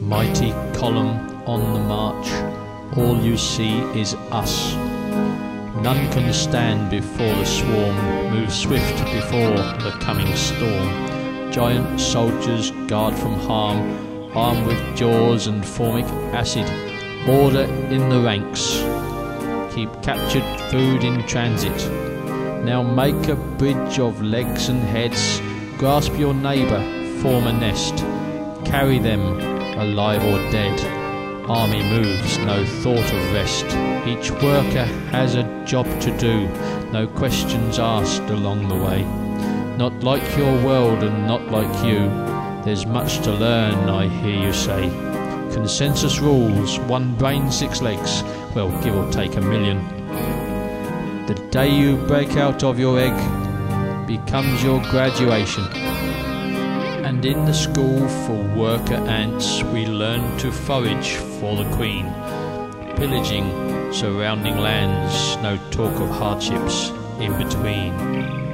mighty column on the march, all you see is us. None can stand before the swarm, move swift before the coming storm. Giant soldiers guard from harm, armed with jaws and formic acid. Order in the ranks. Keep captured food in transit. Now make a bridge of legs and heads. Grasp your neighbour, form a nest. Carry them, alive or dead. Army moves, no thought of rest. Each worker has a job to do, no questions asked along the way. Not like your world and not like you, there's much to learn, I hear you say. Consensus rules, one brain, six legs, well, give or take a million. The day you break out of your egg becomes your graduation. And in the school for worker ants, we learn to forage for the queen, pillaging surrounding lands, no talk of hardships in between.